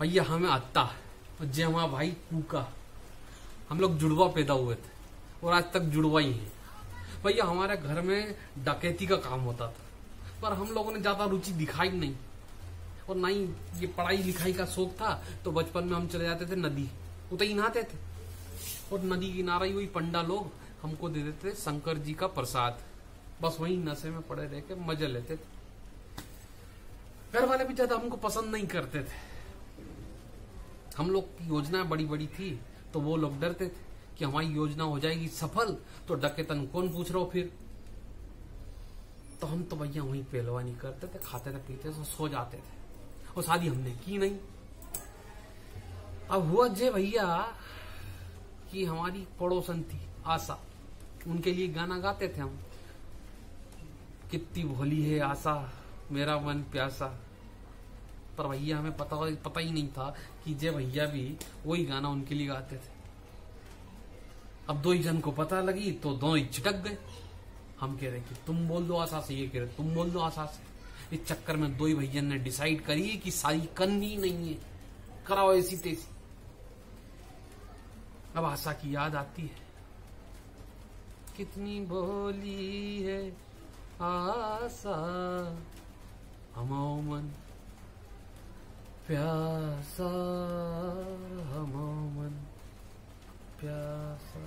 भैया हमें आता। और जय हमारा भाई कूका हम लोग जुड़वा पैदा हुए थे और आज तक जुड़वा ही है। भैया, हमारे घर में डकैती का काम होता था, पर हम लोगों ने ज़्यादा रुचि दिखाई नहीं। और ना ही ये पढ़ाई लिखाई का शौक था तो बचपन में हम चले जाते थे नदी उतर ही नहाते थे। और नदी किनारा ही वही पंडा लोग हमको दे देते थे शंकर जी का प्रसाद। बस वही नशे में पड़े रह के मज़े लेते थे। घर वाले भी ज़्यादा हमको पसंद नहीं करते थे। हम लोग की योजना बड़ी बड़ी थी तो वो लोग डरते थे कि हमारी योजना हो जाएगी सफल तो डकेतन कौन पूछ रहा हो फिर? तो हम तो भैया वहीं पहलवानी करते थे, खाते थे, पीते थे, सो जाते थे। और शादी हमने की नहीं। अब हुआ जे भैया कि हमारी पड़ोसन थी, आशा। उनके लिए गाना गाते थे हम। कितनी भोली है आशा, मेरा मन प्यासा। पर भैया, हमें पता पता ही नहीं था कि जय भैया भी वही गाना उनके लिए गाते थे। अब दो ही जन को पता लगी तो दो ही छिटक गए। हम कह रहे कि तुम बोल दो आशा से, ये कह रहे तुम बोल दो आशा से। इस चक्कर में दो ही भैया ने डिसाइड करी कि शादी करनी नहीं है। कराओ ऐसी तेज़ी। अब आशा की याद आती है। कितनी बोली है आशा, हमाओ मन। प्यासा हमामन प्यासा।